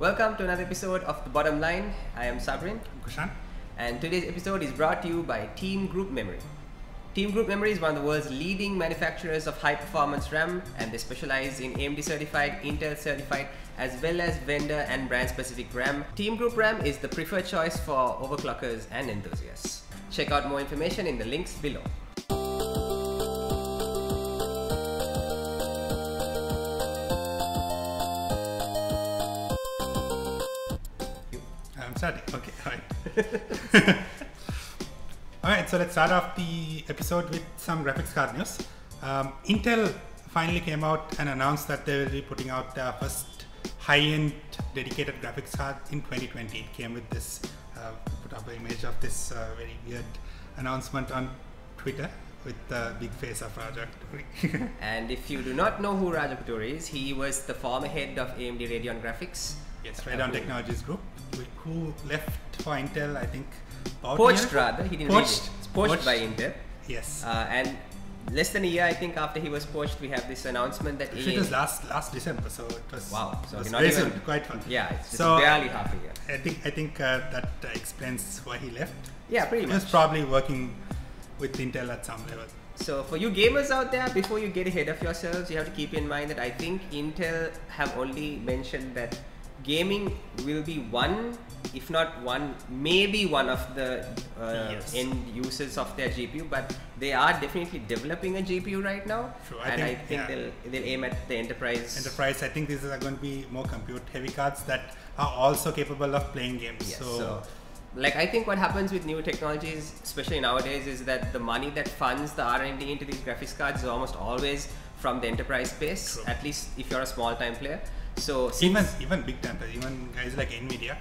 Welcome to another episode of The Bottom Line. I am Sabrin, Kushan. and today's episode is brought to you by Team Group Memory. Team Group Memory is one of the world's leading manufacturers of high performance RAM, and they specialize in AMD certified, Intel certified, as well as vendor and brand specific RAM. Team Group RAM is the preferred choice for overclockers and enthusiasts. Check out more information in the links below. Starting. Okay, alright. alright, so let's start off the episode with some graphics card news. Um, Intel finally came out and announced that they will be putting out their first high-end dedicated graphics card in 2020. It came with this, uh, put up an image of this uh, very weird announcement on Twitter with the big face of Raja. And if you do not know who Raja is, he was the former head of AMD Radeon Graphics. Yes, Radeon Technologies Group, who left for Intel, I think, about Poached rather, he didn't Poached. it. Poached, by Intel. Yes. Uh, and less than a year, I think, after he was poached, we have this announcement that Actually, it was last last December, so it was Wow, so it was very even- soon, quite fun. Yeah, it's So- barely half a year. I think I think uh, that uh, explains why he left. Yeah, pretty much. He was probably working with Intel at some level. So for you gamers out there, before you get ahead of yourselves, you have to keep in mind that I think Intel have only mentioned that gaming will be one, if not one, maybe one of the uh, Yes. end users of their GPU, but they are definitely developing a GPU right now, True, I and think- I think yeah. they'll they'll aim at the enterprise. Enterprise, I think these are going to be more compute heavy cards that are also capable of playing games. Yes, so, so, like I think what happens with new technologies, especially nowadays, is that the money that funds the R and D into these graphics cards is almost always from the enterprise space. True. At least if you're a small time player. So even even big time, even guys like Nvidia,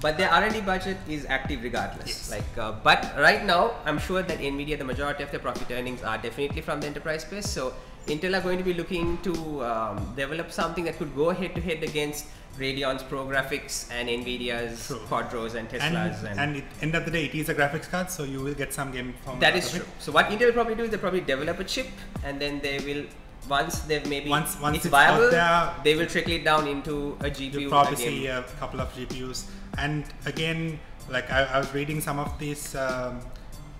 but their R and D budget is active regardless. Yes. Like, uh, but right now, I'm sure that Nvidia, the majority of their profit earnings are definitely from the enterprise space. So Intel are going to be looking to um, develop something that could go head to head against Radeon's Pro Graphics and Nvidia's True. Quadros and and Teslas and, at end of the day, it is a graphics card, so you will get some game from That is it. true. So what Intel will probably do is they probably develop a chip and then they will once they've maybe Once- once it's, it's viable, there, they will trickle it down into a GPU. you probably again. see a couple of GPUs. And again, like I, I was reading some of these, um,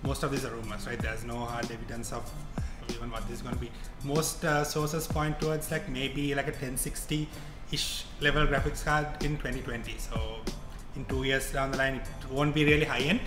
most of these are rumors, right? There's no hard evidence of even what this is going to be. Most uh, sources point towards like maybe like a 1060-ish level graphics card in 2020. So in two years down the line, it won't be really high end,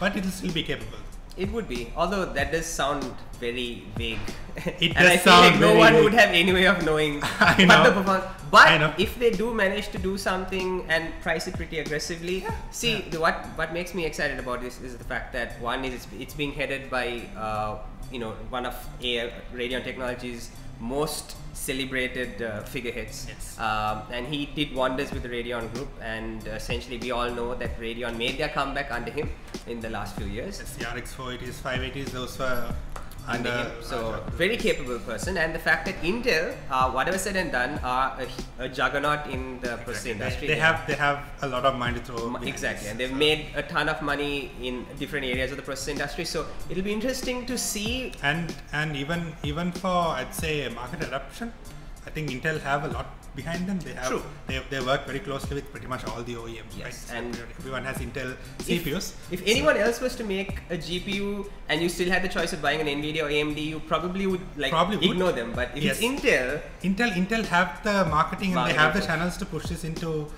but it'll still be capable. It would be, although that does sound very vague. It and I does feel like no one vague. would have any way of knowing I know. the performance. But if they do manage to do something and price it pretty aggressively, see Yeah. The, what what makes me excited about this is the fact that one is it's, it's being headed by uh, you know one of a Radeon Technologies most celebrated uh, figureheads. Yes. Um, and he did wonders with the Radeon group, and essentially we all know that Radeon made their comeback under him in the last few years Yes, the RX 480s, 580s, those were him. So very capable person, and the fact that Intel, uh, whatever said and done, are a, a juggernaut in the Exactly. industry. They, they have they have a lot of money to throw. Exactly, and they've So- made a ton of money in different areas of the process industry. So it'll be interesting to see. and and even even for I'd say market adoption, I think Intel have a lot behind them. They have True. they, they work very closely with pretty much all the OEMs. Yes, right? So and everyone has Intel CPUs. if anyone else was to make a GPU and you still had the choice of buying an Nvidia or AMD, you probably would like Probably would. ignore them. But if Yes. it's Intel, Intel Intel have the marketing and they have the channels to push this into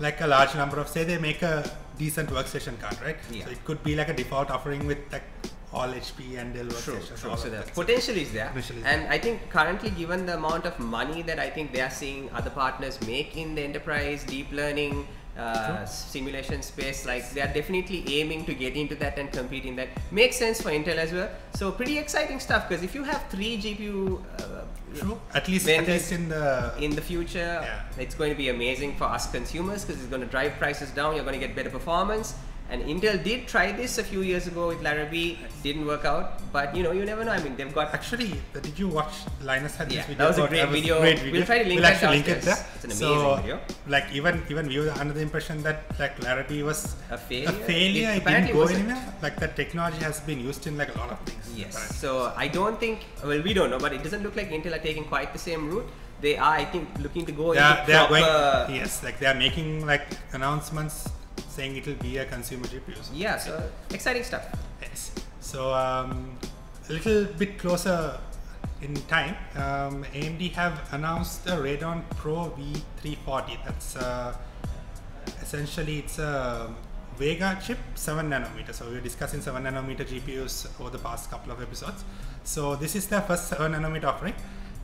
like a large number of say they make a decent workstation card, right? Yeah. So it could be like a default offering with like all HP and Dell True, true. So the potential is there, Potential is and I think currently, given the amount of money that I think they are seeing other partners make in the enterprise deep learning uh, simulation space, like they are definitely aiming to get into that and compete in that. Makes sense for Intel as well. So pretty exciting stuff because if you have three GPU uh, True. At least at least in the in the future, Yeah. it's going to be amazing for us consumers because it's going to drive prices down. You're going to get better performance. And Intel did try this a few years ago with Larrabee, didn't work out. But you know, you never know. I mean, they've got Actually, did you watch Linus had Yeah, this video? that was a great video. Great We'll try to link we'll that actually link it there. It's an so, amazing video. Like even even we were under the impression that like Larrabee was A failure? A failure. It It, didn't go wasn't. anywhere. Like that technology has been used in like a lot of things. Yes. apparently. So I don't think, well, we don't know, but it doesn't look like Intel are taking quite the same route. they are, I think, looking to go They are, into they are going. Yes, like they are making like announcements saying it will be a consumer GPU. So Yeah, so exciting stuff. Yes. So um, a little bit closer in time, um, AMD have announced the Radeon Pro V340. That's uh, essentially it's a Vega chip, 7 nanometer. So we were discussing 7 nanometer GPUs over the past couple of episodes. So this is their first 7 nanometer offering.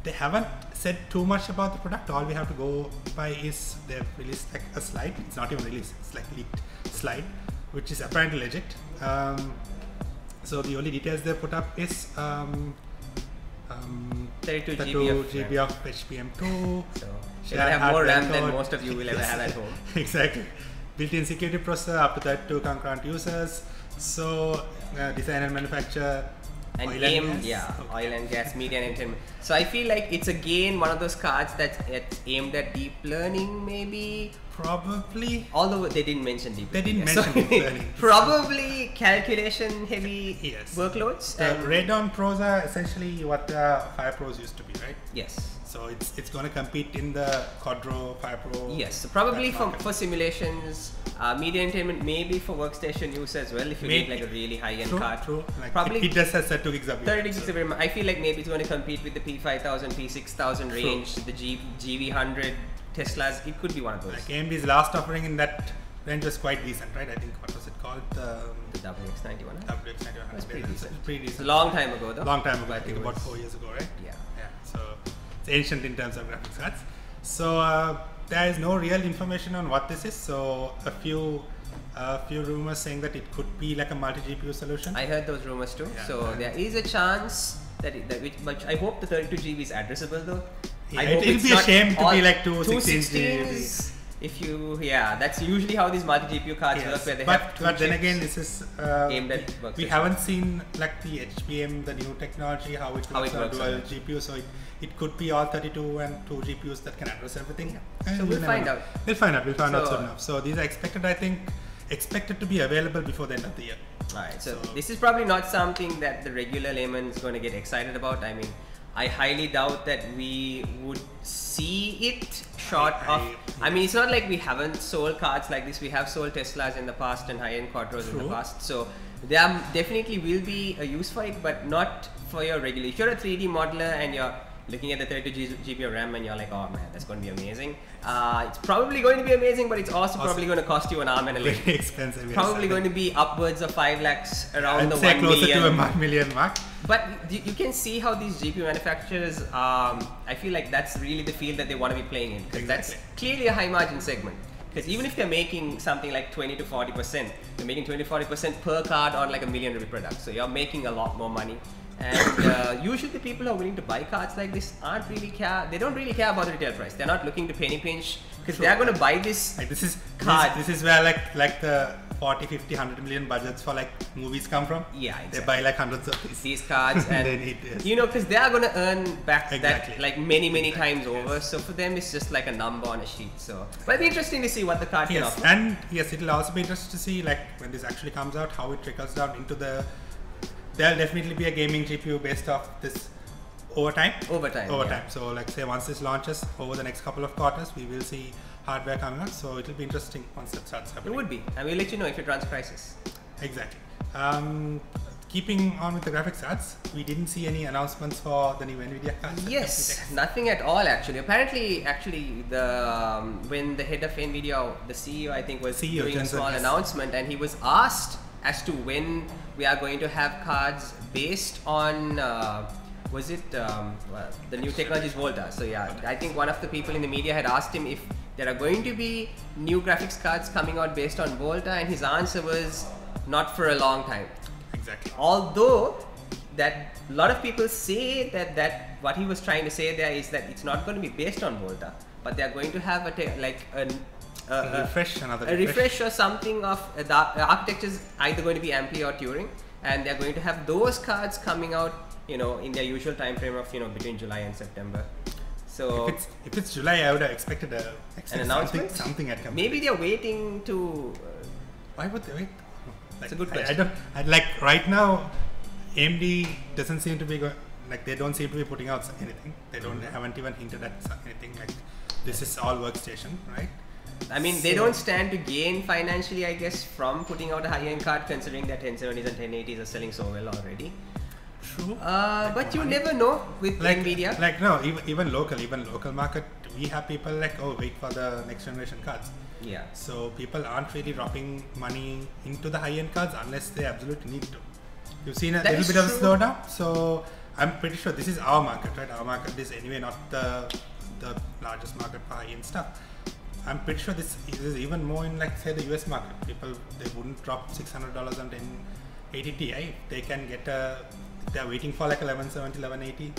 They haven't said too much about the product. All we have to go by is they've released like a slide. It's not even released. It's like leaked slide, which is apparently legit. Um, so the only details they put up is um, um, 32 the GB of 2 GB of HBM2. So they have more RAM RAM than most of you will ever have at home. exactly. Built-in security processor up to 32 concurrent users. So uh, design and manufacture. And oil aim, gas. yeah, Okay. oil and gas, media and entertainment. So I feel like it's again one of those cards that's aimed at deep learning, maybe. Probably. Although they didn't mention deep They learning. didn't so mention deep learning. probably calculation heavy Yes. workloads. The and Radeon Pros are essentially what the Fire Pros used to be, right? yes. So it's it's going to compete in the Quadro Fire Pro. Yes, probably for, for simulations, uh, media entertainment, maybe for workstation use as well if you need like a really high end True, card. true. Like Probably it, it just has 32 gigs of 30 RAM, gigs of RAM. I feel like maybe it's going to compete with the P5000, P6000 True. range, the G, GV100 Teslas. It could be one of those. Like AMD's last offering in that range was quite decent, right? I think what was it called? The the WX91. huh? WX9100. That's pretty decent. Pretty decent. long time ago though. long time ago. I think about was- four years ago, right? Yeah. Yeah. So it's ancient in terms of graphics cards. So uh, there is no real information on what this is. So a few, a few rumors saying that it could be like a multi GPU solution. I heard those rumors too. Yeah. So there is a chance that, it, that which, but I hope the 32 GB is addressable though. Yeah, I it- it's be a shame to be like two 16 216s, If you, yeah, that's usually how these multi GPU cards Yes, work, where they but, have two but then again, this is uh, aimed at we, we haven't seen like the HBM, the new technology, how it How works it on works dual on it. GPU. So it, it could be all 32 and two GPUs that can address everything. Yeah. So we'll find know. out. We'll find out. We'll find out soon enough. So these are expected, I think, expected to be available before the end of the year. Alright, so, So- this is probably not something that the regular layman is going to get excited about. I mean, I highly doubt that we would see it short I- of. I mean, it's not like we haven't sold cards like this. We have sold Teslas in the past and high-end quadros in the past. So there definitely will be a use for it, but not for your regular. If you're a 3D modeler and you're looking at the 32 GB of RAM and you're like, oh man, that's going to be amazing. Uh, it's probably going to be amazing, but it's also, Also- probably going to cost you an arm and a leg Very expensive. probably going to be upwards of 5 lakhs around I'd the say 1 closer million. to a one million mark. but you, can see how these GPU manufacturers um, I feel like that's really the field that they want to be playing in because that's clearly a high margin segment because even if they're making something like 20 to 40 percent they're making 20 to 40 percent per card on like a million rupee product so you're making a lot more money and uh, usually the people who are willing to buy cards like this aren't really care they don't really care about the retail price they're not looking to penny pinch because they're going to buy this Like this is Card. This, this is where like like the 40, 50, 100 million budgets for like movies come from. yeah They buy like hundreds of these. these cards and They need you know because they are going to earn back Exactly. that like many many Exactly, times over yes. so for them it's just like a number on a sheet so but it'll be interesting to see what the card can Yes, offer and yes, it'll also be interesting to see like when this actually comes out, how it trickles down into the. There'll definitely be a gaming GPU based off this over time. over time Over yeah. time. So, like say, once this launches over the next couple of quarters, we will see hardware coming out. So it'll be interesting once that starts happening. it would be and we'll let you know if it runs Crysis Exactly. Um, keeping on with the graphics cards, we didn't see any announcements for the new Nvidia cards. yes nothing at all actually apparently actually the um, when the head of nvidia the ceo i think was CEO, doing a small yes. announcement and he was asked as to when we are going to have cards based on uh, was it um, well, the new technology is volta so yeah i think one of the people in the media had asked him if there are going to be new graphics cards coming out based on volta and his answer was not for a long time Exactly. although that a lot of people say that that what he was trying to say there is that it's not going to be based on volta but they're going to have a like an a, A refresh, another a refresh. refresh or something of uh, the uh, architecture is either going to be Ampere or turing and they're going to have those cards coming out you know in their usual time frame of you know between july and september so If it's if it's July, I would have expected a expect announcement? Something, something had come. maybe they're waiting to uh, Why would they wait? Like, It's a good I- I, don't. I, like right now, AMD doesn't seem to be go- like they don't seem to be putting out anything. They don't haven't even hinted at anything like this is all workstation, right? I mean, they don't stand to gain financially, I guess, from putting out a high-end card, considering that 1070s and 1080s are selling so well already. True. Uh, Like but you never know with like Nvidia. Like no, even even local, even local market, we have people like oh wait for the next generation cards. yeah. So people aren't really dropping money into the high end cards unless they absolutely need to. You've seen a That little bit of a true. slowdown, so I'm pretty sure this is our market, right? Our market is anyway not the the largest market for high end stuff. I'm pretty sure this is even more in like say the US market. People they wouldn't drop six hundred dollars on 1080 Ti. They can get a they're waiting for like 1170, 1180.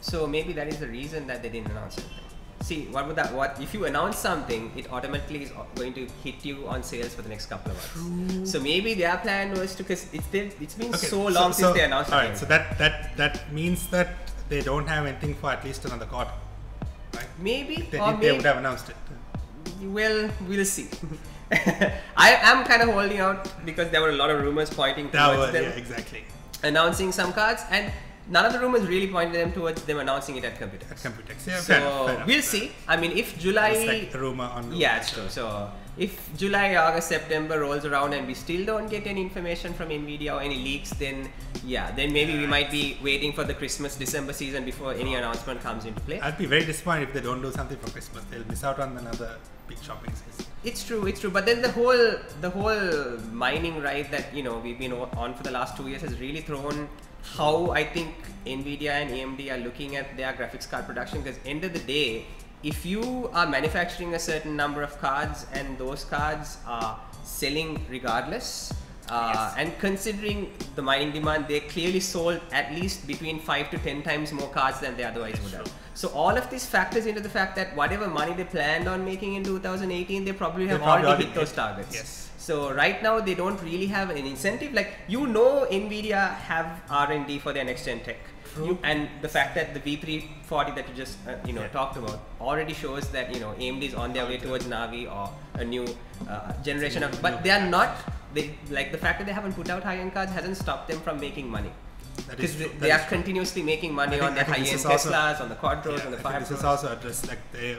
So maybe that is the reason that they didn't announce anything. See, what would that? What if you announce something, it automatically is going to hit you on sales for the next couple of months. So maybe their plan was to, because it's been it's been Okay, so long since they announced. All it. right, so that that that means that they don't have anything for at least another quarter, right? maybe They, or they maybe would have announced it. Well, we'll see. I am kind of holding out because there were a lot of rumors pointing That towards was, them yeah, exactly. announcing some cards, and none of the rumors really pointed them towards them announcing it at Computex. At Computex, yeah, so enough, we'll see. I mean, if July, It's like a rumor on rumor. yeah, it's true. So if July, August, September rolls around and we still don't get any information from Nvidia or any leaks, then yeah, then maybe we might be waiting for the Christmas December season before any announcement comes into play. I'd be very disappointed if they don't do something for Christmas. They'll miss out on another big shopping season. It's true, it's true. But then the whole the whole mining right that you know we've been on for the last two years has really thrown how I think Nvidia and AMD are looking at their graphics card production. Because end of the day, if you are manufacturing a certain number of cards and those cards are selling regardless. Uh, Yes. And considering the mining demand, they clearly sold at least between five to ten times more cards than they otherwise would have. So all of this factors into the fact that whatever money they planned on making in 2018, they probably They have probably already already hit those targets. Yes. So right now they don't really have an incentive. Like you know, Nvidia have R and D for their next gen tech. You, and the fact that the V340 that you just uh, you know Yeah. talked about already shows that you know AMD is on their way towards Navi or a new uh, generation of. But they are not. They like the fact that they haven't put out high-end cards hasn't stopped them from making money. Because they, they are true. continuously making money think- on their high-end Teslas, on the Quadros, Yeah, on the Fire this is also addressed like they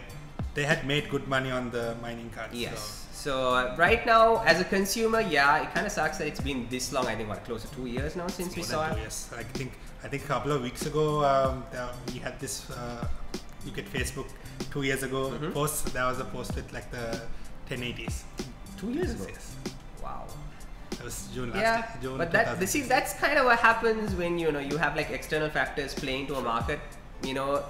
they had made good money on the mining cards. Yes. So uh, right now, as a consumer, yeah, it kind of sucks that it's been this long. I think what close to two years now since So we saw it. years. I think I think a couple of weeks ago um, we had this. Uh, you get Facebook two years ago Mhm. post. There was a post with like the 1080s. Two years ago. Yes. Wow. That was June last Yeah, year. June but that 2000. see that's kind of what happens when you know you have like external factors playing to a market. You know,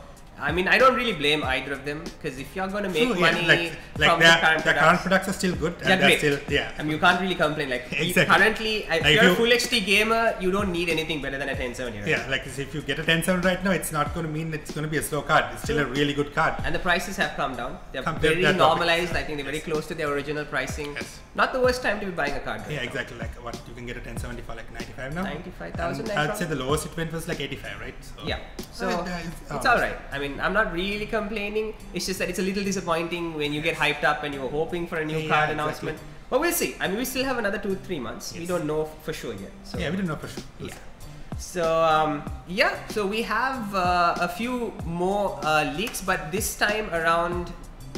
I mean, I don't really blame either of them because if you're going to make True, yeah, money like, like from the current products, current products are still good. they're great. still yeah. I mean, you can't really complain. Like Exactly. currently, if Like you're a you- full HD gamer, you don't need anything better than a 1070. Right? Yeah, like if you get a 1070 right now, it's not going to mean it's going to be a slow card. It's still a really good card. And the prices have come down. They're Come- very normalized. I think they're very close to their original pricing. Yes. Not the worst time to be buying a card. right Yeah, now. exactly. Like what you can get a 1070 for like 95 now. 95,000, I I'd say the lowest it went was like 85, right? So, Yeah. So Uh, it's- it's all right. I mean, I'm not really complaining. It's just that it's a little disappointing when you get hyped up and you're hoping for a new Yeah, card exactly. announcement. But we'll see. I mean, we still have another two, three months. We don't know for sure yet. So Yeah, we don't know for sure. We'll yeah. So um, yeah, so we have uh, a few more uh, leaks, but this time around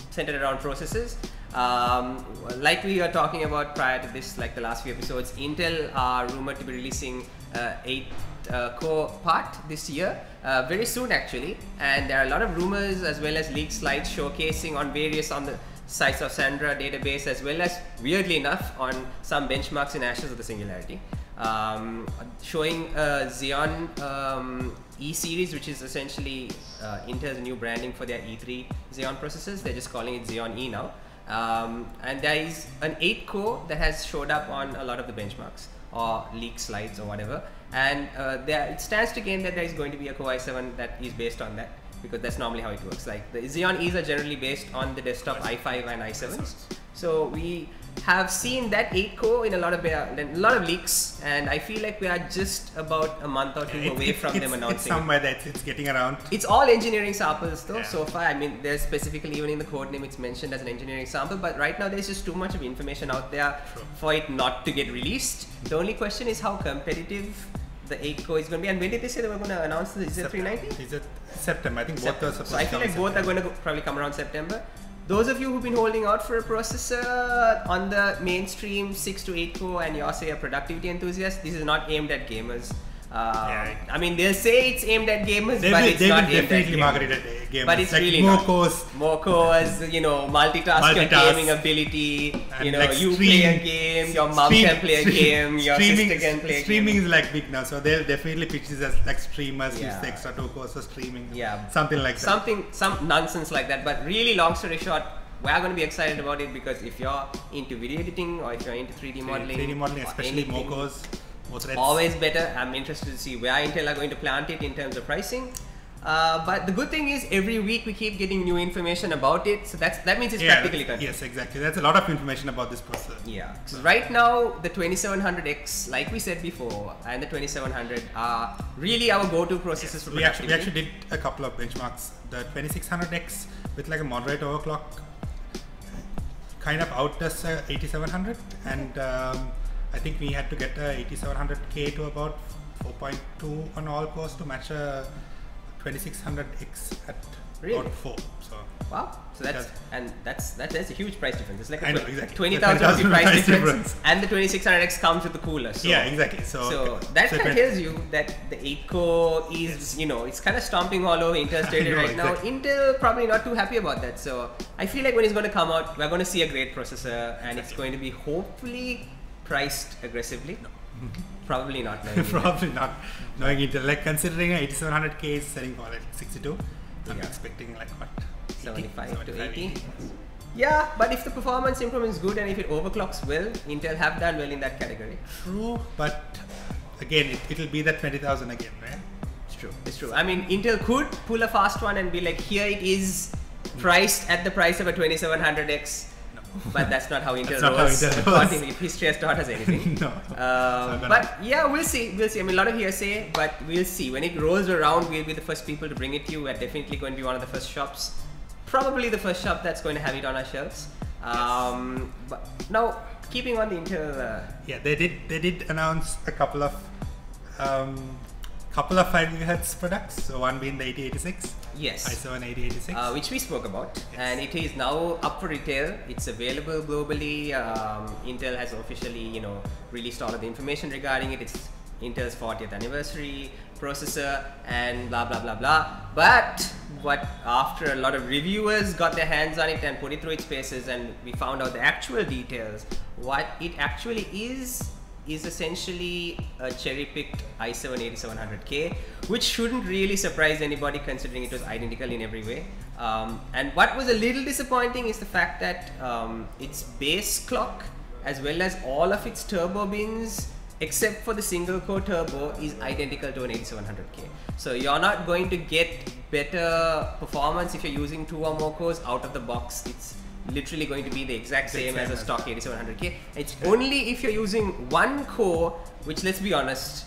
centered around processors. Um, like we were talking about prior to this, like the last few episodes, Intel are rumored to be releasing uh, eight uh, core part this year, uh, very soon actually. And there are a lot of rumors as well as leak slides showcasing on various on the sites of Sandra database as well as weirdly enough on some benchmarks in Ashes of the Singularity um, showing uh, Xeon um, E series, which is essentially uh, Intel's new branding for their E3 Xeon processors. They're just calling it Xeon E now. Um, and there is an 8 core that has showed up on a lot of the benchmarks or leak slides or whatever. And uh, there, it stands to gain that there is going to be a Core i7 that is based on that because that's normally how it works. Like the Xeon E's are generally based on the desktop i5 and i7s. So we have seen that 8 core in a lot of uh, a lot of leaks, and I feel like we are just about a month or two It- away it- from it's, them It's announcing. it. somewhere that it's getting around. It's all engineering samples though Yeah. so far. I mean, there's specifically even in the code name it's mentioned as an engineering sample, but right now there's just too much of information out there True. for it not to get released. The only question is how competitive the 8 core is going to be. And when did they say they were going to announce the Z390? Is it September? I think both September. are supposed So I feel like both are going to probably come around September. Those of you who've been holding out for a processor on the mainstream 6 to 8 core and you're say a productivity enthusiast, this is not aimed at gamers. Um, Yeah. I mean, they'll say it's aimed at gamers, They but will, it's they not will aimed definitely gamers. market it at gamers. But it's like really more cores. More cores, you know, multitask, your Multitask. gaming ability. You know, like you stream- play a game, your mom stream- can play a stream- game, your streaming, sister can play a Streaming is like big now, so they'll definitely pitch this as like streamers use the extra two cores for streaming. Yeah. Something like that. something some nonsense like that but really long story short we're going to be excited about it because if you're into video editing or if you're into 3d modeling 3D modeling, especially more anything, cores, always better i'm interested to see where intel are going to plant it in terms of pricing uh, but the good thing is every week we keep getting new information about it so that's that means it's Yeah, practically confirmed Yes, exactly. That's a lot of information about this processor. yeah. So right now, the 2700X, like we said before, and the 2700 are really our go-to processors for We actually, we actually did a couple of benchmarks. The 2600X with like a moderate overclock kind of outdoes uh, 8700 and um, I think we had to get uh, a 8700K to about 4.2 on all cores to match uh, a 2600X at Really? about 4. So Wow. So that's Yes. and that's that's, that's a huge price difference. It's like a I know, tw- exactly. twenty rupee 20,000 price, price difference, difference. and the 2600X comes with the cooler. So, yeah, exactly. So, So that so kind of tells you that the 8 core is, you know, it's kind of stomping all over Intel I territory know, right now. Intel probably not too happy about that. So I feel like when it's going to come out, we're going to see a great processor, and it's going to be hopefully priced aggressively. No. Mm-hmm. Probably not. Probably not knowing Intel. Like considering a 8700K is selling for like 62, I'm Yeah. expecting like what? 75 to 75, 80. Yeah, but if the performance improvement is good and if it overclocks well, Intel have done well in that category. True, but again, it, it'll be that 20,000 again, right? It's true. It's true. I mean, Intel could pull a fast one and be like, here it is, mm. priced at the price of a 2700X. But that's not how Intel not how. Intel. If history has taught us anything. no. Um, but yeah, we'll see. We'll see. I mean, a lot of hearsay, but we'll see. When it rolls around, we'll be the first people to bring it to you. We're definitely going to be one of the first shops, probably the first shop that's going to have it on our shelves. Um, but now, keeping on the Intel, uh, Yeah, they did. They did announce a couple of um, couple of 5 gigahertz products. So one being the 8086, yes, i7 8086. uh, which we spoke about, Yes. and it is now up for retail. It's available globally. Um, Intel has officially, you know, released all of the information regarding it. It's Intel's 40th anniversary processor, and blah blah blah blah. But what after a lot of reviewers got their hands on it and put it through its paces, and we found out the actual details, what it actually is is essentially a cherry-picked i7 8700K, which shouldn't really surprise anybody considering it was identical in every way. Um, and what was a little disappointing is the fact that um, its base clock, as well as all of its turbo bins, except for the single core turbo, is identical to an 8700K. So you're not going to get better performance if you're using two or more cores out of the box. It's literally going to be the exact same as a stock 8700K. It's only if you're using one core, which let's be honest,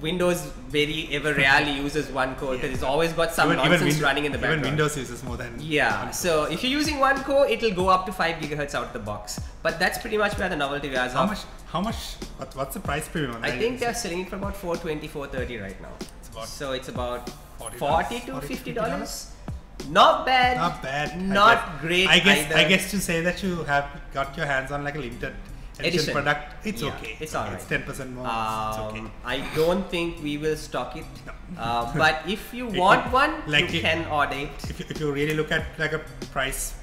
Windows very ever rarely uses one core because Yeah. it's always got some even, even nonsense Win- running in the background. even. Windows uses more than Yeah, so if you're using one core, it'll go up to 5 gigahertz out of the box. But that's pretty much where the novelty wears How off. much? How much? What, what's the price premium on I think they're selling it for about 420 430 right now. It's about so it's about $40, 40 to $40 50 dollars. Not bad. not bad. Not guess. great I guess. either. I guess to say that you have got your hands on like a limited edition, Edition. product, it's Yeah, okay. it's alright. It's ten percent more. it's okay. Um, I don't think we will stock it. No. Uh, but if you want one, like you it- can order it. If you, if you really look at like a price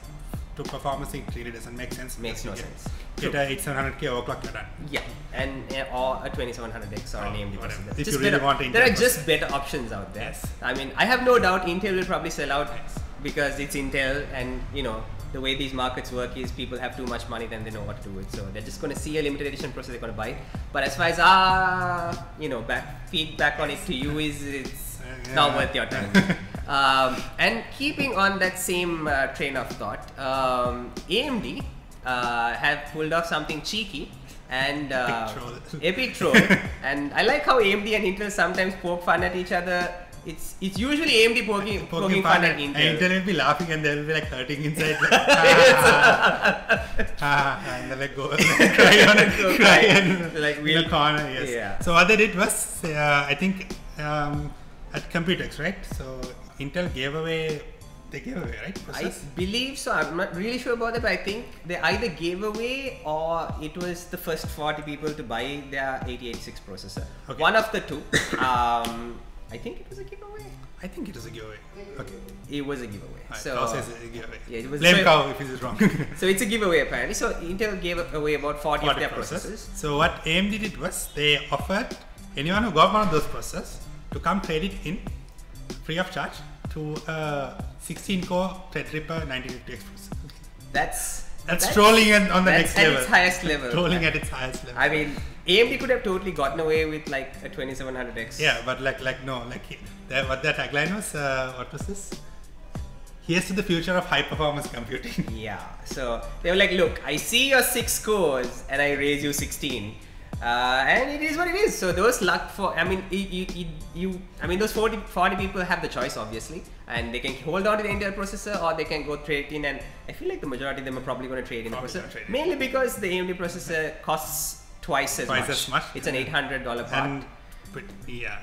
to performance, it really doesn't make sense. Makes no get, sense. Get True. a 8700K overclock, you're done. Yeah, and uh, or a 2700X or Or an AMD processor. If Just you really better- want Intel there are just better options out there. Yes. I mean, I have no doubt Intel will probably sell out Yes. because it's Intel, and you know the way these markets work is people have too much money, then they know what to do with. So they're just going to see a limited edition processor, they're going to buy it. But as far as our, you know, back feedback on it to you is, it's Not worth your time. um, and keeping on that same uh, train of thought, um, AMD uh, have pulled off something cheeky and uh, epic troll. and I like how AMD and Intel sometimes poke fun at each other it's it's usually AMD poking poking, Poking fun fun at and Intel. Intel will be laughing and they'll be like hurting inside. Like, ah, and they'll like go like, cry on Go cry cry. and Like in we'll- a corner. Yes. Yeah. So what they did was, uh, I think um, at Computex, right? So Intel gave away. They gave away, right? I believe so. I'm not really sure about that, but I think they either gave away or it was the first 40 people to buy their 8086 processor. Okay. One of the two. um, I think it was a giveaway. I think it was a giveaway. Okay. It was a giveaway. Alright, so, Klaus says a giveaway. yeah, it was- Blame cow if is wrong. so it's a giveaway apparently. So Intel gave away about 40, of their processors. processors. So what AMD did was they offered anyone who got one of those processors to come trade it in free of charge to a 16 core Threadripper 9050X processor. That's That's, trolling and on the that's next at level. its highest level. Trolling at its highest level. I mean, AMD could have totally gotten away with like a 2700X. yeah, but like like no, like that, what that tagline was. Uh, what was this? Here's to the future of high performance computing. Yeah. So they were like, look, I see your six cores and I raise you 16. Uh, and it is what it is. So those luck for, I mean, you, you, you, I mean, those 40, 40 people have the choice, obviously, and they can hold on to the Intel processor or they can go trade in. And I feel like the majority of them are probably going to trade in the Probably processor, trade in. mainly because the AMD processor costs twice as Twice much. as much. It's an $800 part. and but yeah,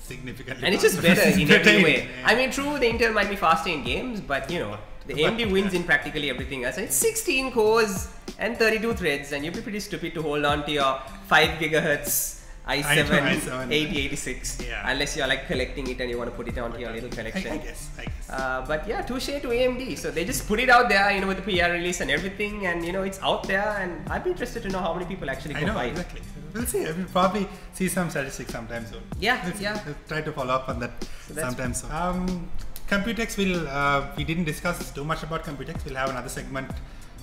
significantly. And it's just better in every way. I mean, true, the Intel might be faster in games, but you know, the AMD wins in practically everything else. And it's 16 cores and 32 threads, and you'd be pretty stupid to hold on to your 5 gigahertz i7, i7, 8086, Yeah. unless you're like collecting it and you want to put it onto your little collection. I guess. I guess. Uh, but yeah, touche to AMD. So they just put it out there, you know, with the PR release and everything, and you know, it's out there. And I'd be interested to know how many people actually I know buy it. Exactly. We'll see. We'll probably see some statistics sometime soon. Yeah, We'll yeah. We'll try to follow up on that So sometime soon. Um, Computex will. Uh, we didn't discuss too much about Computex. We'll have another segment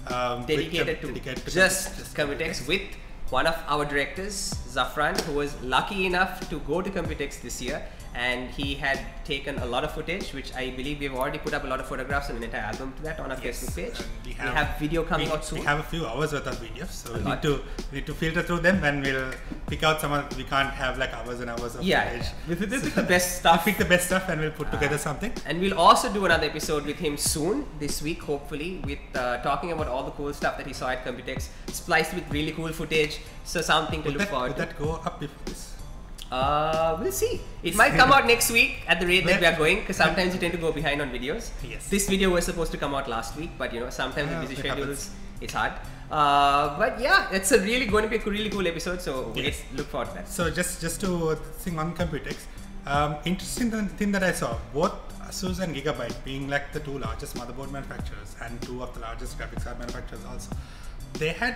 um, dedicated com- to dedicated to just Computex. Computex with one of our directors, Zafran, who was lucky enough to go to Computex this year and he had taken a lot of footage, which I believe we've already put up a lot of photographs and an entire album to that on our Yes, Facebook page. and We have, video coming we, out soon. We have a few hours worth of videos, so we lot. need to we need to filter through them, and we'll pick out some. Of, we can't have like hours and hours of yeah, footage. yeah. This, this is the best stuff. Stuff. pick the best stuff, and we'll put together Uh, something. And we'll also do another episode with him soon, this week, hopefully, with uh, talking about all the cool stuff that he saw at Computex, spliced with really cool footage. So something to Would look that, forward would to. that go up before this? Uh, we'll see. It might come out next week at the rate that we are going because sometimes you tend to go behind on videos. Yes. This video was supposed to come out last week, but you know sometimes Ah, with busy it schedules happens. it's hard. Uh, but yeah, it's a really going to be a really cool episode. So Yes. look forward to that. So just just to sing on Computex, um, interesting thing that I saw, both Asus and Gigabyte being like the two largest motherboard manufacturers and two of the largest graphics card manufacturers also, they had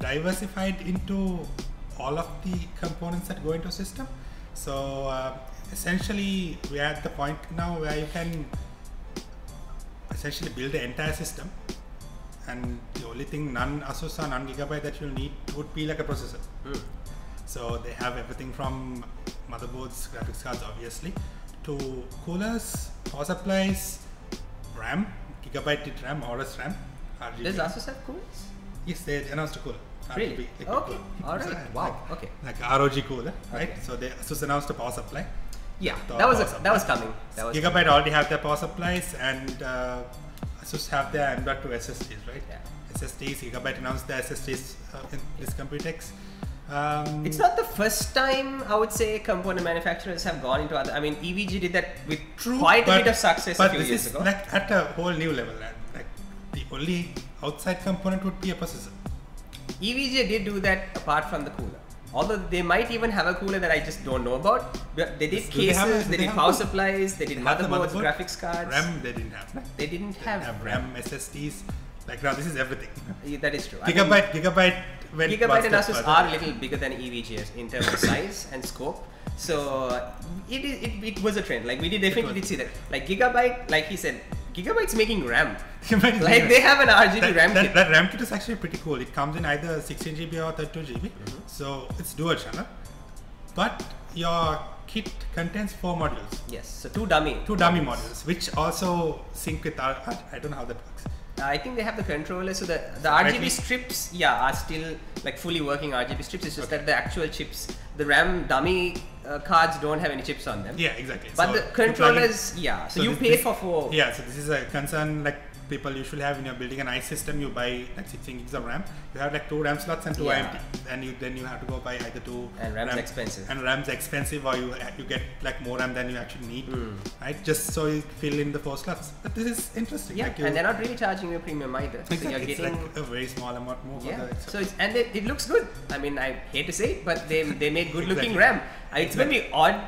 diversified into all of the components that go into a system. So uh, essentially, we are at the point now where you can essentially build the entire system and the only thing non Asus or non Gigabyte that you'll need would be like a processor. Mm. So they have everything from motherboards, graphics cards, obviously, to coolers, power supplies, RAM, gigabyte RAM, Aorus RAM, RGB. Does Asus have coolers? Yes, they announced a cooler. Really? Okay. All Wow. Like, Okay. like ROG cooler, right? Okay. So they Asus announced a power supply. Yeah, The that was a, that was coming. That was Gigabyte already have their power supplies, and uh, Asus have their M.2 SSDs, right? Yeah. SSDs. Gigabyte announced their SSDs uh, in this Computex. Um, It's not the first time I would say component manufacturers have gone into other. I mean, EVGA did that with True, quite a bit of success a few this years is ago. like at a whole new level. Like the only outside component would be a processor. EVGA E did do that apart from the cooler. Although they might even have a cooler that I just don't know about. But They did Do they a- cases, they they did power supplies, they did have the motherboards, motherboard, graphics cards. RAM they didn't have. They didn't they have, have RAM, SSDs. Like now this is everything. Yeah, That is true. I mean, Gigabyte, Gigabyte. Gigabyte and Asus further. are a little bigger than EVGA in terms of size and scope. So it, is, it, it was a trend. Like we did definitely did see that. Like Gigabyte, like he said, Gigabyte's making RAM. Like they have an RGB that, RAM that, kit. that RAM kit is actually pretty cool. It comes in either 16 GB or 32 GB. Mm-hmm. So it's dual channel. But your kit contains four modules. Yes, so two dummy. Two dummy modules, which also sync with our. I don't know how that works. Uh, I think they have the controller, so the the Separately? RGB strips, yeah, are still like fully working RGB strips. It's just Okay. that the actual chips the RAM dummy uh, cards don't have any chips on them. Yeah, exactly. But So the controllers, yeah. So, you this- paid this- for four. Yeah, so this is a concern like people usually have when you're building an ice system. You buy like 16 gigs of RAM. You have like two RAM slots and two Yeah. empty. And you then you have to go buy either two. And RAM's RAM- expensive. And RAM's expensive, or you you get like more RAM than you actually need, hmm. right? Just so you fill in the four slots. But this is interesting. Yeah, like and they're not really charging you a premium either. So you're it's getting like a very small amount more yeah. So it's and it, it looks good. I mean, I hate to say it, but they they made good looking Exactly. RAM. It's gonna be odd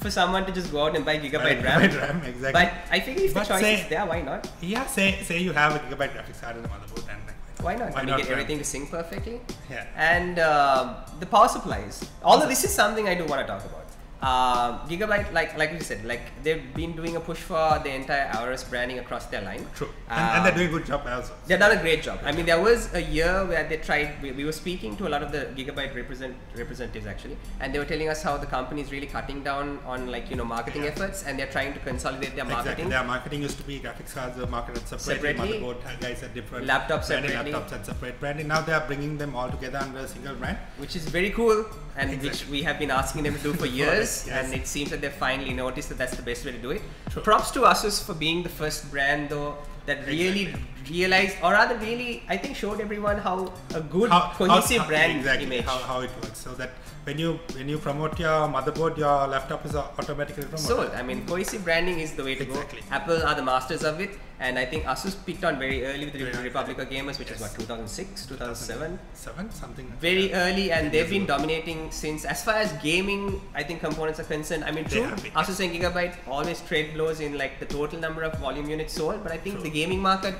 for someone to just go out and buy gigabyte RAM. Gigabyte RAM, exactly. But I think if the choice say- is there, why not? yeah, say say you have a gigabyte graphics card in the motherboard and like, Why not? Why and not you get RAM? everything to sync perfectly. Yeah. And um the power supplies. Although this is something I do want to talk about. Um, Gigabyte, like like we said, like they've been doing a push for the entire Aorus branding across their line. True. And, and they're Um, doing a good job also. They've done a great job. I mean, there was a year where they tried. We, we were speaking to a lot of the Gigabyte represent, representatives actually, and they were telling us how the company is really cutting down on like you know marketing Yeah. efforts, and they're trying to consolidate their Exactly. marketing. Their marketing used to be graphics cards are marketed separately, Separately. motherboard uh, guys are different, Laptops separately. laptops at separate branding. Now they are bringing them all together under a single brand. which is very cool and which we have been asking them to do for years yes. and it seems that they've finally noticed that that's the best way to do it True. props to asus for being the first brand though that really realized or rather really i think showed everyone how a good cohesive how- brand exactly image how, how it works. So that when you when you promote your motherboard, your laptop is automatically promoted. sold i mean cohesive branding is the way to Exactly. go apple are the masters of it and i think asus picked on very early with the republic of gamers which is Yes. what 2006 2007 seven something. like very early and they've been dominating since as far as gaming i think components are concerned i mean true asus and gigabyte always trade blows in like the total number of volume units sold but i think True. the gaming market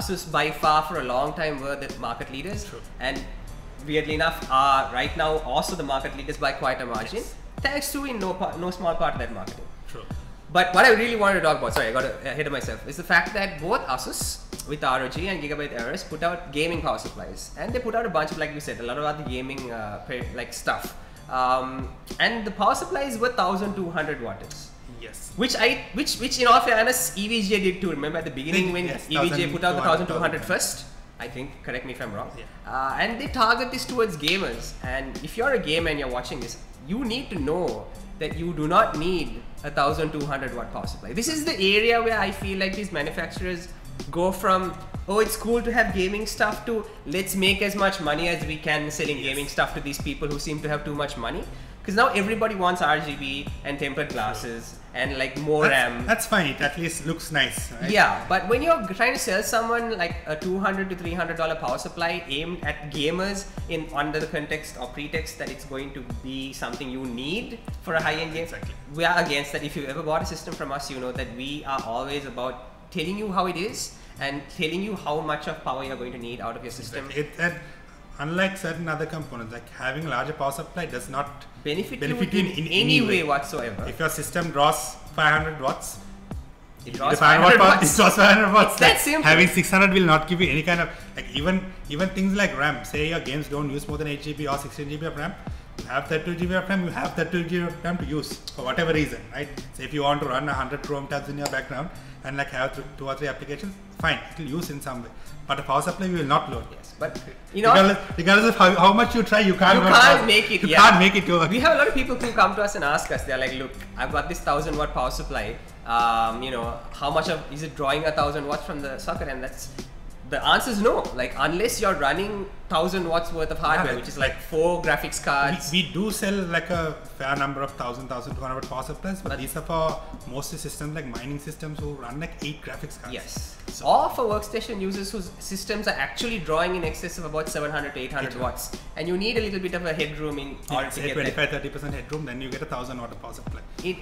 asus by far for a long time were the market leaders True. and weirdly enough are right now also the market leaders by quite a margin Yes. thanks to in no, no small part of that marketing. But what I really wanted to talk about, sorry, I got ahead of myself, is the fact that both Asus with ROG and Gigabyte Aorus put out gaming power supplies, and they put out a bunch of, like we said, a lot of other gaming uh, like stuff. Um, and the power supplies were 1200 watts. Yes. Which I, which, which in all fairness, EVGA did too. Remember at the beginning when yes, EVGA put out the 1200 1200 first? I think, correct me if I'm wrong. Yeah. Uh, and they target this towards gamers. And if you're a gamer and you're watching this, you need to know that you do not need 1200 watt power supply. This is the area where I feel like these manufacturers go from, oh, it's cool to have gaming stuff to let's make as much money as we can selling gaming stuff to these people who seem to have too much money. Because now everybody wants RGB and tempered glasses and like more That's, RAM. that's fine. It at least looks nice. Right? Yeah, but when you're trying to sell someone like a 200 to 300 dollar power supply aimed at gamers in under the context or pretext that it's going to be something you need for a high-end game, Exactly. we are against that. If you ever bought a system from us, you know that we are always about telling you how it is and telling you how much of power you're going to need out of your system. It, and unlike certain other components, like having a larger power supply does not Benefit, benefit you in, in, any way whatsoever. If your system draws 500 watts, It draws 500 500 watt- watts. It draws 500 watts. It's that simple. Having 600 will not give you any kind of like even even things like RAM. Say your games don't use more than 8 GB or 16 GB of RAM. You have that 2 GB of RAM. You have that 2 GB of RAM to use for whatever reason, right? Say if you want to run 100 Chrome tabs in your background and like have th- two or three applications, fine, it will use in some way. But a power supply you will not load. Yes, but you know, regardless, regardless of how, how much you try, you can't. You can't make it, You yeah. can't make it work. We have a lot of people who come to us and ask us. They're like, "Look, I've got this thousand watt power supply. Um, you know, how much of is it drawing a thousand watts from the socket?" And that's the answer is no. Like unless you're running thousand watts worth of hardware, Yeah, which is like four graphics cards. we, we do sell like a fair number of 1000 1200 power supplies but, But- these are for mostly systems like mining systems who run like 8 graphics cards Yes. Or for workstation users whose systems are actually drawing in excess of about 700 to 800 800. watts, and you need a little bit of a headroom in order yeah, to say get that 25 30 percent headroom then you get a 1000 watt power supply in,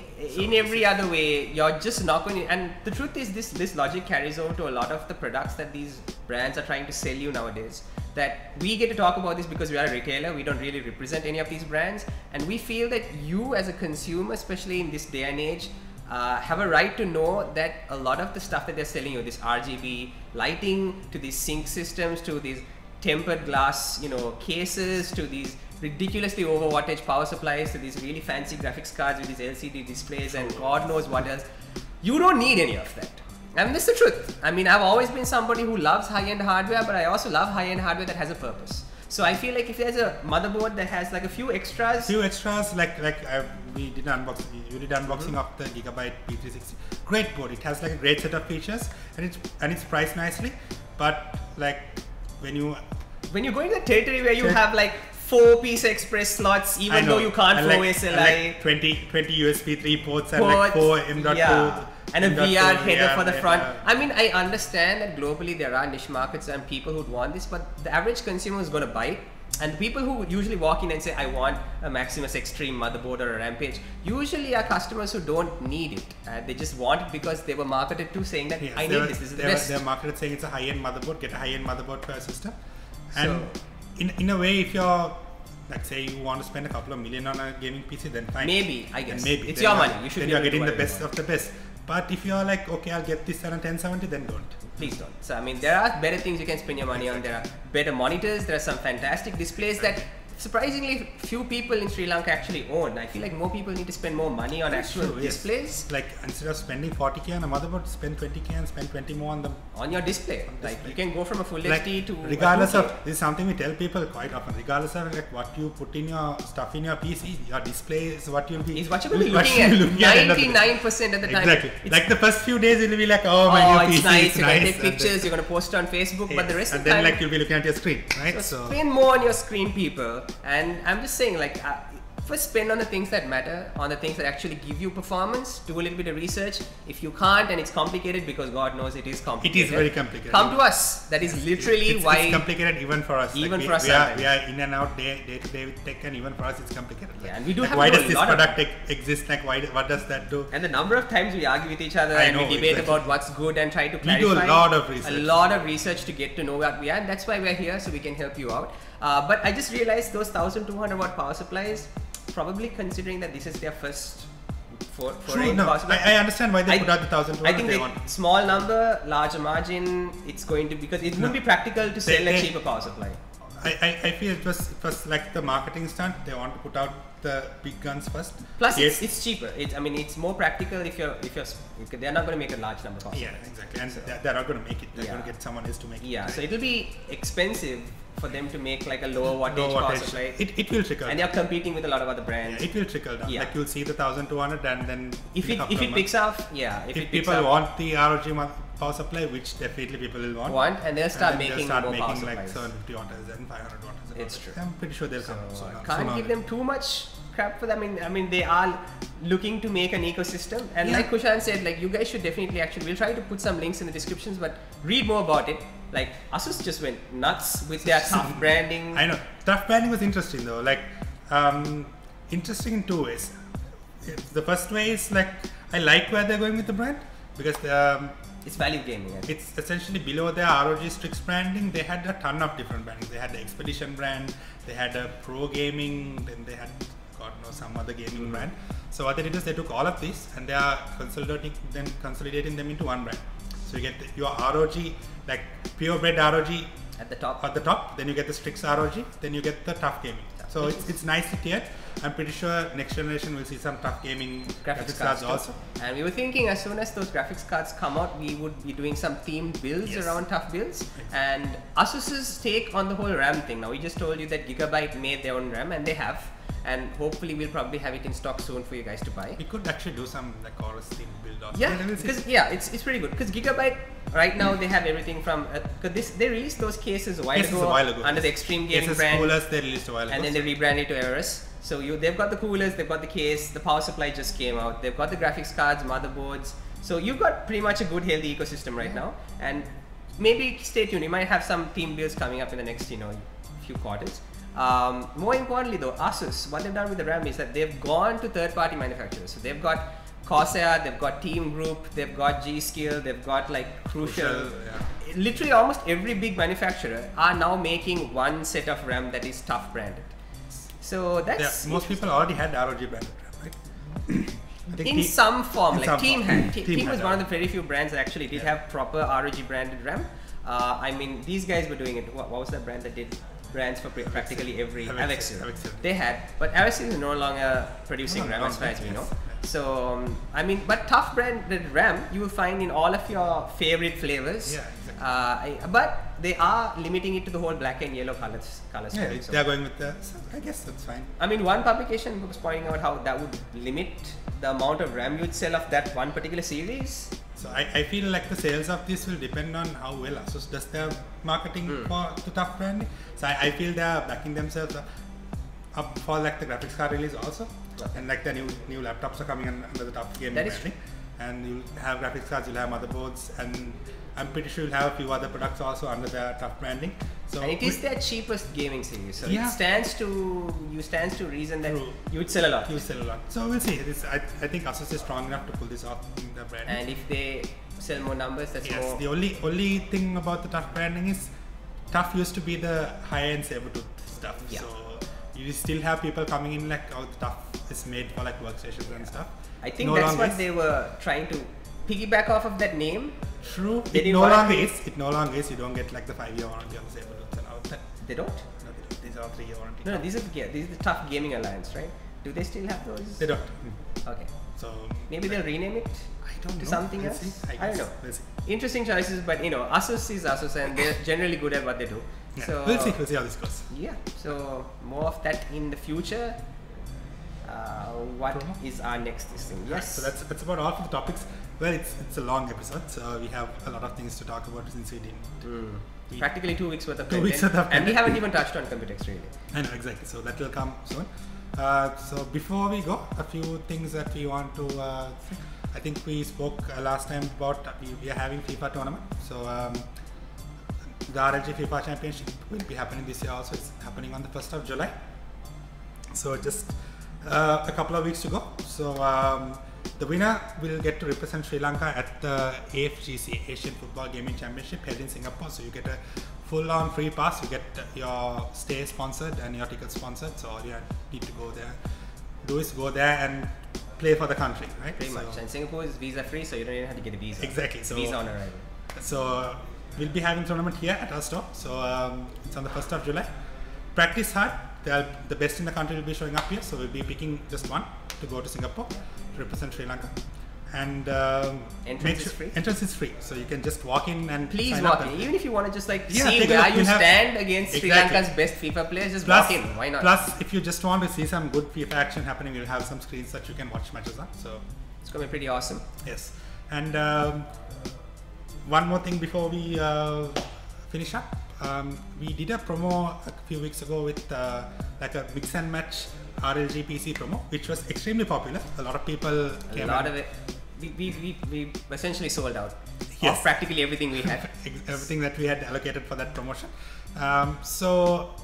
in every other way you're just not going to and the truth is this this logic carries over to a lot of the products that these brands are trying to sell you nowadays that we get to talk about this because we are a retailer we don't really represent any of these brands and we feel that you as a consumer especially in this day and age uh, have a right to know that a lot of the stuff that they're selling you this rgb lighting to these sync systems to these tempered glass, you know, cases to these ridiculously over wattage power supplies to these really fancy graphics cards with these LCD displays and God knows what else. You don't need any of that. And this is the truth. I mean, I've always been somebody who loves high-end hardware, but I also love high-end hardware that has a purpose. So I feel like if there's a motherboard that has like a few extras, few extras like like uh, we did unboxing you did unboxing Mhm. of the gigabyte B360 great board it has like a great set of features and it's and it's priced nicely but like when you when you go into the territory where you Ter- have like four piece express slots, even though you can't and flow like, SLI. like 20 20 usb 3 ports and like four m.2 yeah, and a M.2 VR header for the front. yeah. I mean, I understand that globally there are niche markets and people who'd want this, but the average consumer is going to buy it. And people who usually walk in and say, I want a Maximus Extreme motherboard or a Rampage, usually are customers who don't need it. Uh, they just want it because they were marketed to saying that Yes, I need were- this, this is the were- best. They're marketed saying it's a high-end motherboard. Get a high-end motherboard for your system. And So- in, in a way, if you're like say you want to spend a couple of million on a gaming PC, then fine. Maybe, I guess. maybe It's your money. You should Then you're getting the best of the best. But if you're like, okay, I'll get this on a 1070, then don't. Please don't. So I mean, there are better things you can spend your money on. There are better monitors. There are some fantastic displays that surprisingly few people in Sri Lanka actually own. I feel like more people need to spend more money on That's actual true, yes. displays Like instead of spending 40k on a motherboard, spend 20k and spend 20 more on the on your display. Like display. you can go from a full like HD to regardless 2K. of this is something we tell people quite often regardless of like what you put in your stuff in your pc your display is what you'll be is what you're going to be what looking you'll at. be looking at end of the day. Ninety-nine percent of the time. exactly It's, like the first few days you'll be like oh my oh, new it's pc nice. it's You're going to take pictures. You're going to post it on Facebook. then, But the rest and of the then time, like you'll be looking at your screen right So, so spend more on your screen, people. And I'm just saying, like, uh, first spend on the things that matter, on the things that actually give you performance. Do a little bit of research. If you can't and it's complicated, because God knows it is complicated. It is very complicated Come to us. That is literally it's, why. it's complicated even for us Even like for we, us we are, we are in and out day, day to day with tech and even for us it's complicated Like- Yeah, and we do like have why does a this product ex- exist like why what does that do and the number of times we argue with each other I and know, we debate exactly. about what's good and try to clarify. We do a lot of research. A lot of research to get to know what we are, that's why we're here, so we can help you out. Uh, but I just realized those 1200 watt power supplies, probably considering that this is their first for, for True, no. I, I understand why they I- put out the thousand two I think they the want. small number, larger margin, it's going to because it wouldn't be practical to sell a they- cheaper power supply. I, I, I feel it was it was like the marketing stunt. They want to put out the big guns first. Plus, Yes. it's, it's cheaper. It's, I mean, it's more practical if you're if you're they're not going to make a large number of power yeah, exactly. And they're, they're not going to make it. They're Yeah. going to get someone else to make it. Yeah, so it'll be expensive for them to make like a lower wattage Low power wattage. supply, It, it will trickle. and they're competing with a lot of other yeah, brands. it will trickle down. Yeah. Like you'll see the thousand two hundred, and then if it if it picks up, yeah, if, if, it picks people up, want the ROG power supply, which definitely people will want, want, and they'll and start they'll making start more power making like supplies. 750 watts and 500 watts. It's true. I'm pretty sure they'll come. So, sooner- uh, can't give them too much crap for them. I mean, I mean, they are looking to make an ecosystem, and Yeah. like Kushan said, like you guys should definitely actually. We'll try to put some links in the descriptions, but read more about it. Like Asus just went nuts with their TUF branding. I know. TUF branding was interesting though. Like, um, interesting in two ways. The first way is like I like where they're going with the brand because um, It's value gaming. It's essentially below their ROG Strix branding. They had a ton of different branding. They had the Expedition brand. They had a Pro Gaming. Then they had God knows some other gaming brand. So what they did is they took all of these and they are consolidating them, consolidating them into one brand. So you get the, your ROG like purebred ROG At the top. at the top, then you get the Strix ROG, then you get the TUF gaming. TUF So it's, it's nicely tiered. I'm pretty sure next generation will see some TUF gaming graphics cards also. And we were thinking as soon as those graphics cards come out, we would be doing some themed builds Yes. around TUF builds. And Asus's take on the whole RAM thing. Now we just told you that Gigabyte made their own RAM, and they have. And hopefully we'll probably have it in stock soon for you guys to buy. We could actually do some like Aorus theme build. Yeah, because yeah, it's, it's pretty good. Because Gigabyte right now they have everything from because this they released those cases a while, Cases ago, a while ago, under the. Extreme Gaming Cases brand, coolers they released a while ago. and then they rebranded to Aorus. So you they've got the coolers, they've got the case, the power supply just came out, they've got the graphics cards, motherboards. So you've got pretty much a good healthy ecosystem right now, and maybe stay tuned. You might have some team builds coming up in the next you know few quarters. Um, more importantly though, Asus, what they've done with the RAM is that they've gone to third-party manufacturers. So they've got Corsair, they've got Team Group, they've got G.Skill, they've got like Crucial. Crucial, yeah. Literally almost every big manufacturer are now making one set of RAM that is TUF branded. So yeah, that's most people already had ROG branded RAM, right? In some form, in like some Team form. had. Te- Team Team, was had one of the very few brands that actually did Yeah. have proper ROG branded RAM. Uh, I mean, these guys were doing it. What, what was that brand that did brands for pra- practically every. Avexir. They had, but Avexir is no longer producing No, RAM as far as we know. So um, I mean, but TUF branded RAM you will find in all of your favorite flavors. Yeah, exactly. Uh, I, but they are limiting it to the whole black and yellow colors. colors Yeah, so- they're going with the. So I guess that's fine. I mean, one publication was pointing out how that would limit the amount of RAM you'd sell of that one particular series. So I, I feel like the sales of this will depend on how well Asus does their marketing Hmm. for the TUF branding. So I, I feel they are backing themselves up, for like the graphics card release also, Okay. and like the new new laptops are coming un- under the TUF game That is branding. And you'll have graphics cards, you'll have motherboards, and I'm pretty sure you'll have a few other products also under the TUF branding. So and it is their cheapest gaming series, so Yeah. it stands to you stands to reason that True. you would sell a lot. you sell a lot. So we'll see. This I, I think Asus is strong enough to pull this off in the brand. And if they sell more numbers, that's Yes, more. the only only thing about the TUF branding is TUF used to be the high end Sabertooth stuff. Yeah. So you still have people coming in like oh the TUF is made for like workstations and stuff. I think No that's what is. they were trying to piggyback off of that name. True. They It no longer is. It no longer is. You don't get like the five year warranty on the Sabertooth and all that. They don't. No, they don't. These are three year warranty. No, no, these are yeah, these are the TUF gaming alliance, right? Do they still have those? They don't. Okay, So maybe they'll rename it to know. something We'll else. see. I, I don't know. We'll see. Interesting choices, but you know, Asus is Asus, and they're generally good at what they do. Yeah. So we'll see. We'll see how this goes. Yeah, so more of that in the future. Uh, what is our next thing? Right, Yes. so that's that's about all for the topics. Well, it's it's a long episode, so we have a lot of things to talk about since we didn't. Mm. we- Practically two weeks worth of Two content, weeks worth of and we haven't even touched on Computex really. I know exactly. So that will come soon. Uh, so before we go, a few things that we want to. Uh. I think we spoke uh, last time about uh, we, are having FIFA tournament. So um, the RLG FIFA Championship will be happening this year. Also, it's happening on the first of July. So just uh, a couple of weeks to go. So um, the winner will get to represent Sri Lanka at the AFGC Asian Football Gaming Championship held in Singapore. So you get a full-on free pass. You get your stay sponsored and your ticket sponsored. So all you need to go there, do is go there and play for the country, right? Pretty So- much. And Singapore is visa free, so you don't even have to get a visa. Exactly, so- visa on arrival. So we'll be having tournament here at our store. So um, it's on the first of July. Practice hard. They'll, the best in the country will be showing up here. So we'll be picking just one to go to Singapore to represent Sri Lanka. And um, Entrance make is free? Entrance is free. So you can just walk in and Please walk in. Even if you want to just like Yeah, see where you have- stand against Sri Lanka's best FIFA players, just Plus, walk in. Why not? plus, if you just want to see some good FIFA action happening, we'll have some screens that you can watch matches on. So it's gonna be pretty awesome. Yes, and um, one more thing before we uh, finish up, um, we did a promo a few weeks ago with uh, like a mix and match RLG PC promo, which was extremely popular. A lot of people A came lot and- of it. We, we, we, we essentially sold out Yes. of practically everything we had. everything that we had allocated for that promotion. Um, so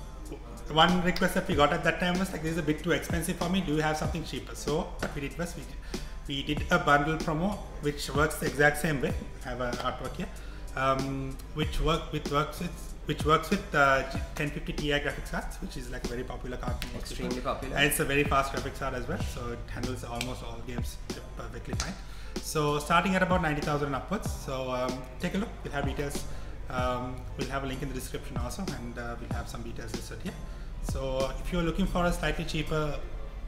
one request that we got at that time was like, this is a bit too expensive for me. Do you have something cheaper? So what we did was we we did a bundle promo which works the exact same way. I have an artwork here, um, which work with works with which works with uh, 1050 Ti graphics cards, which is like a very popular card. Extremely popular. And it's a very fast graphics card as well, so it handles almost all games perfectly fine. So starting at about 90,000 and upwards. So um, take a look. We'll have details. Um, we'll have a link in the description also, and uh, we'll have some details listed here. So if you're looking for a slightly cheaper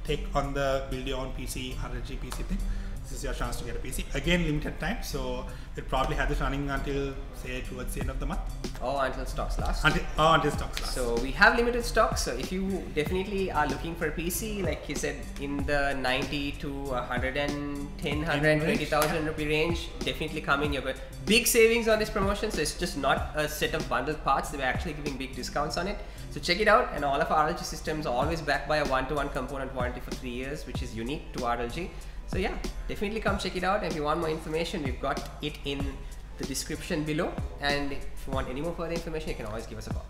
take on the build your own PC, 100G PC thing, this is your chance to get a PC. Again, limited time, so we'll probably have this running until say towards the end of the month, Or until stocks last. until or until stocks last. So we have limited stocks. So if you definitely are looking for a PC, like he said, in the 90 to 110, 120,000 rupee range, definitely come in. You're good. Big savings on this promotion. So it's just not a set of bundled parts. They were actually giving big discounts on it. So check it out. And all of our RLG systems are always backed by a one-to-one component warranty for three years, which is unique to RLG. So yeah, definitely come check it out. If you want more information, we've got it in the description below. And if you want any more further information, you can always give us a call.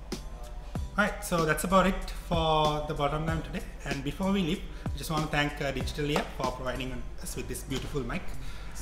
Alright, so that's about it for the bottom line today. And before we leave, I just want to thank uh, Digital for providing us with this beautiful mic.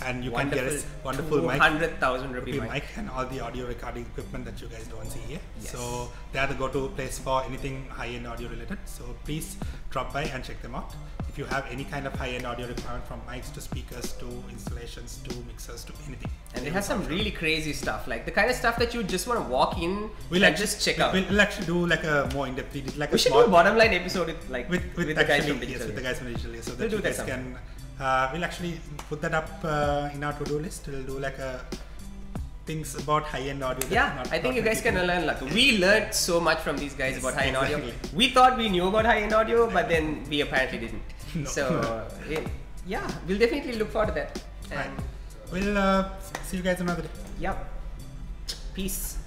And you can get us wonderful mic, 200,000 rupee rupee mic. and all the audio recording equipment that you guys don't see here. Yes. So they are the go-to place for anything high-end audio related. So please drop by and check them out. If you have any kind of high-end audio requirement from mics to speakers to installations to mixers to anything. And they have some really crazy stuff, like the kind of stuff that you just want to walk in We'll and actually, just check out. We'll actually do like a more in-depth, like we a should do a bottom line episode with like with, with, the guys actually, from yes, Digital. with the guys from digital so that We'll you guys sometime. can uh, we'll actually put that up uh, in our to-do list we'll do like a things about high-end audio Yeah, I think you guys can learn. Like we learned so much from these guys Yes, about high-end audio. We thought we knew about high-end audio, but then we apparently didn't. No. So yeah, we'll definitely look forward to that. And Right. we'll uh, see you guys another day yep, peace.